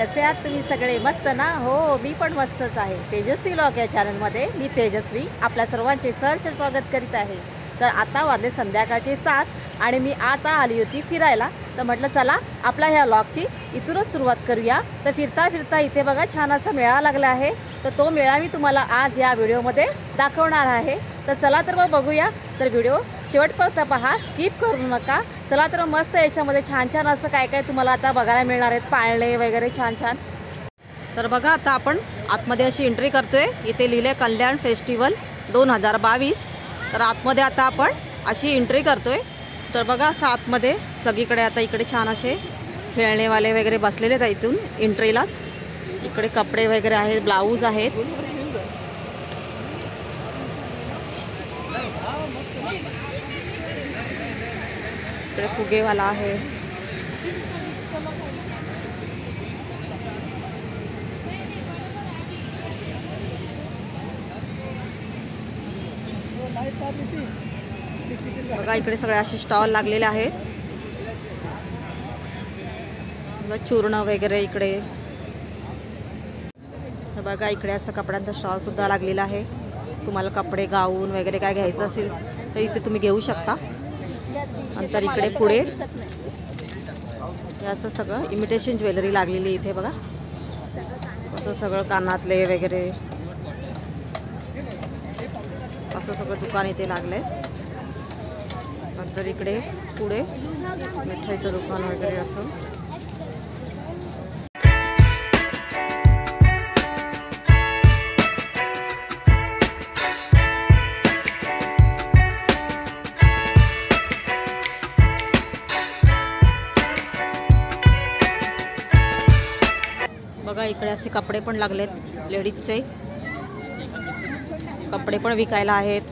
कसे आहात तुम्ही सगळे? मस्त ना? हो मी पण मस्तच आहे. तेजस्वी लॉग या चॅनलमध्ये मी तेजस्वी आपल्या सर्वांचे सहर्ष स्वागत करीत आहे. तर आता वाजले संध्याकाळचे सात आणि मी आता आली होती फिरायला. तर म्हटलं चला आपल्या ह्या लॉगची इथूनच सुरुवात करूया. तर फिरता फिरता इथे बघा छान असा मेळा लागला आहे. तर तो मेळा मी तुम्हाला आज या व्हिडिओमध्ये दाखवणार आहे. तर चला तर मग बघूया. तर व्हिडिओ शेवटपर्यंत पहा स्किप करू नका. चला तर मस्त याच्यामध्ये छान छान असं काय काय तुम्हाला आता बघायला मिळणार आहेत पाळणे वगैरे छान छान. तर बघा आता आपण आतमध्ये अशी एंट्री करतोय. इथे लिहिले कल्याण फेस्टिवल दोन हजार बावीस. तर आतमध्ये आता आपण अशी एंट्री करतोय. तर बघा असं आतमध्ये सगळीकडे आता इकडे छान असे खेळणेवाले वगैरे बसलेले आहेत इथून एंट्रीलाच इकडे कपडे वगैरे आहेत ब्लाऊज आहेत. इकडे फुगेवाला आहे. बघा इकडे सगळे असे स्टॉल लागलेले आहेत. चूर्ण वगैरे इकडे. बघा इकडे असं कपड्यांचा स्टॉल सुद्धा लागलेला आहे. तुम्हाला कपडे गाऊन वगैरे काय घ्यायचं असेल तर इथे तुम्ही घेऊ शकता. नंतर इकडे पुढे. हे असं सगळं इमिटेशन ज्वेलरी लागलेली इथे बघा. असं सगळं कानातले वगैरे. असं सगळं दुकान इथे लागलंय. नंतर इकडे पुढे मिठाईचं दुकान वगैरे असं. इकडे असे कपडे पण लागलेत लेडीजचे. कपडे पण विकायला आहेत.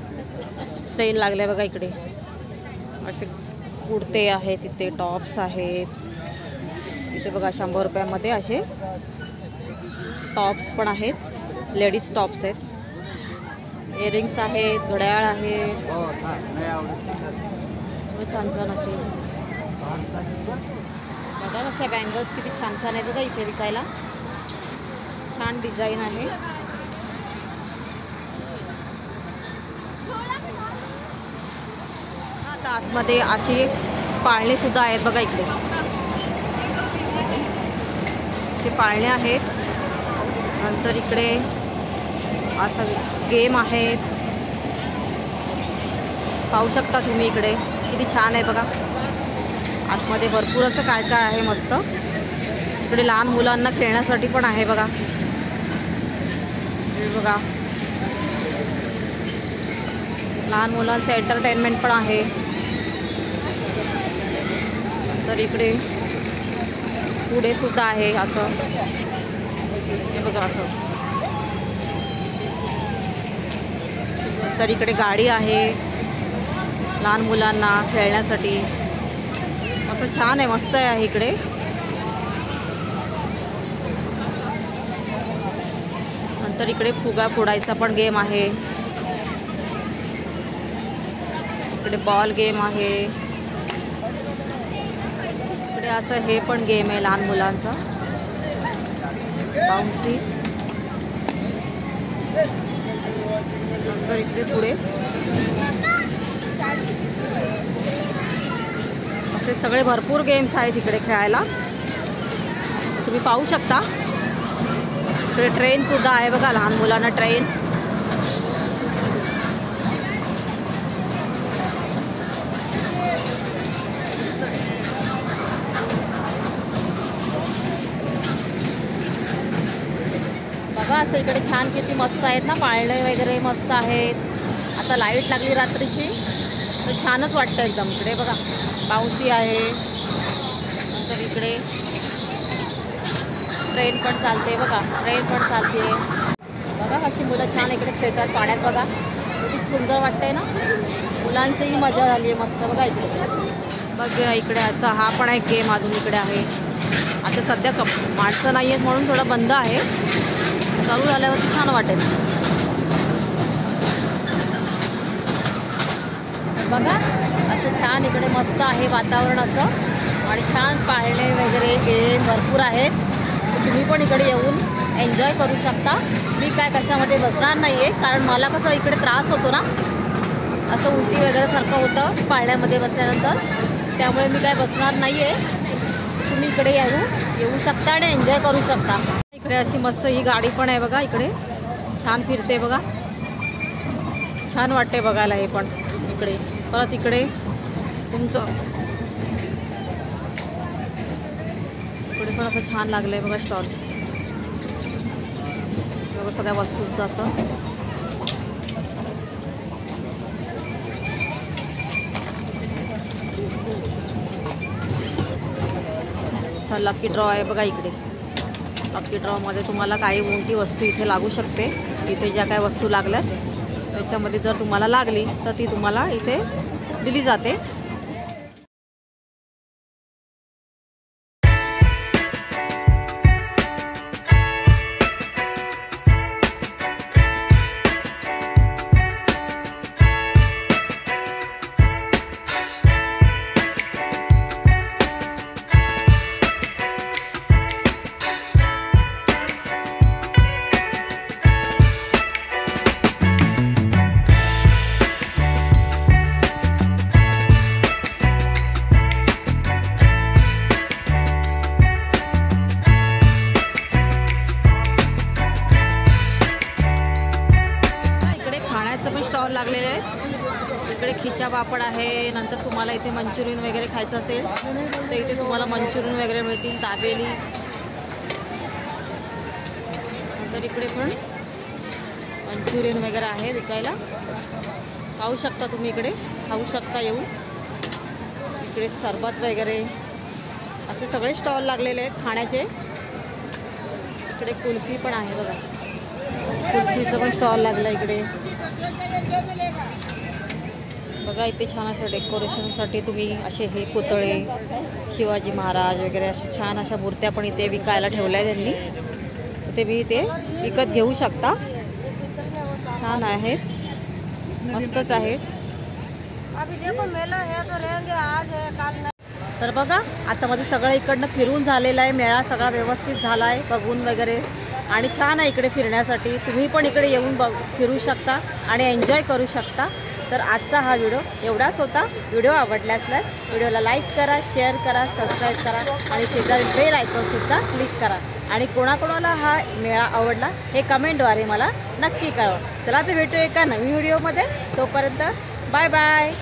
सेल लागले बघा इकडे. असे कुर्ते आहेत इथे टॉप्स आहेत. तिथे बघा शंभर रुपयामध्ये असे टॉप्स पण आहेत. लेडीज टॉप्स आहेत. इयरिंग्स आहेत घड्याळ आहेत. छान छान असे. बघा अशा बँगल्स किती छान छान आहेत बघा इथे विकायला. छान डिझाईन आहे. आता आतमध्ये अशी पाळणे सुद्धा आहेत बघा इकडे. असे पाळणे आहेत. नंतर इकडे असं गेम आहेत पाहू शकता तुम्ही इकडे. किती छान आहे बघा. आतमध्ये भरपूर असं काय काय आहे मस्त. इकडे लहान मुलांना खेळण्यासाठी पण आहे बघा. हे बघा. लहान मुलांचं एंटरटेनमेंट पण आहे. तर इकडे पुढे सुद्धा आहे असं. हे बघा असं. तर इकडे गाडी आहे. लहान मुलांना खेळण्यासाठी. असं छान आहे मस्त आहे इकडे. तर इकडे फुगा फोडायचा पण गेम आहे. इकडे बॉल गेम आहे. इकडे असं हे पण गेम आहे लहान मुलांचा. बाउन्सी नंतर इकडे पुढे. असे सगळे भरपूर गेम्स आहेत इकडे खेळायला. तुम्ही पाहू शकता. इकडे ट्रेन सुद्धा आहे बघा लहान मुलांना ट्रेन बघा असं इकडे छान किती मस्त आहेत ना पाळणे वगैरे मस्त आहेत. आता लाइट लागली रात्रीची तर छानच वाटतं एकदम. इकडे बघा पावसी आहे. नंतर इकडे ट्रेन पण चालते बघा ट्रेन पण चालते. बघा अशी मुलं छान इकडे खेळतात पाण्यात बघा. किती सुंदर वाटतंय ना? मुलांचीही मजा झाली आहे मस्त बघा इकडे. बघ इकडे असं हा पण एक गेम अजून इकडे आहे. आता सध्या कप माणसं नाही आहेत म्हणून थोडं बंद आहे. चालू झाल्यावरती छान वाटेल. बघा असं छान इकडे मस्त आहे वातावरण असं. आणि छान पाळणे वगैरे गेम भरपूर आहेत. तुम्ही पण इकडे येऊन एन्जॉय करू शकता. मी काय कशामध्ये बसणार नाही आहे कारण मला कसं इकडे त्रास होतो ना असं उलटी वगैरे सारखं होतं पाळण्यामध्ये बसल्यानंतर. त्यामुळे मी काय बसणार नाही आहे तुम्ही इकडे येऊ येऊ शकता आणि एन्जॉय करू शकता. इकडे अशी मस्त ही गाडी पण आहे बघा इकडे. छान फिरते बघा. छान वाटते बघायला हे पण. इकडे परत इकडे. तुमचं इकडे पण असं छान लागलं आहे बघा स्टॉल बघा सगळ्या वस्तूंचं असं. अच्छा लकी ड्रॉ आहे बघा इकडे. लकी ड्रॉमध्ये तुम्हाला काही मोठी वस्तू इथे लागू शकते. इथे ज्या काही वस्तू लागल्यात त्याच्यामध्ये जर तुम्हाला लागली तर ती तुम्हाला इथे दिली जाते. इकडे पापड आहे नंतर तुम्हाला इथे मंचुरियन वगैरे खायचं असेल तर इथे तुम्हाला मंचुरियन वगैरे मिळतील दाबेली. नंतर इकडे पण मंचुरियन वगैरे आहे विकायला. पाहू शकता तुम्ही इकडे खाऊ शकता येऊ इकडे सरबत वगैरे असे सगळे स्टॉल लागलेले आहेत खाण्याचे. इकडे कुल्फी पण आहे बघा. कुल्फीचं पण स्टॉल लागला इकडे. बघा इथे छान असं डेकोरेशनसाठी तुम्ही असे हे पुतळे शिवाजी महाराज वगैरे अशा छान अशा मूर्त्या पण इथे विकायला ठेवल्या आहेत त्यांनी. ते मी इथे विकत घेऊ शकता. छान आहेत. मस्तच आहेत. तर बघा आता मध्ये सगळं इकडनं फिरून झालेलं आहे. मेळा सगळा व्यवस्थित झाला आहे बघून वगैरे. आणि छान आहे इकडे फिरण्यासाठी. तुम्ही पण इकडे येऊन बघ फिरू शकता आणि एन्जॉय करू शकता. तर आजचा हा व्हिडिओ एवढाच होता. व्हिडिओ आवडला असल्यास व्हिडिओला लाईक करा शेअर करा सबस्क्राईब करा आणि शेजारी बेल आयकॉनसुद्धा क्लिक करा. आणि कोणाकोणाला हा मेळा आवडला हे कमेंटद्वारे मला नक्की कळवा. चला तर भेटू एका नवीन व्हिडिओमध्ये. तोपर्यंत बाय बाय.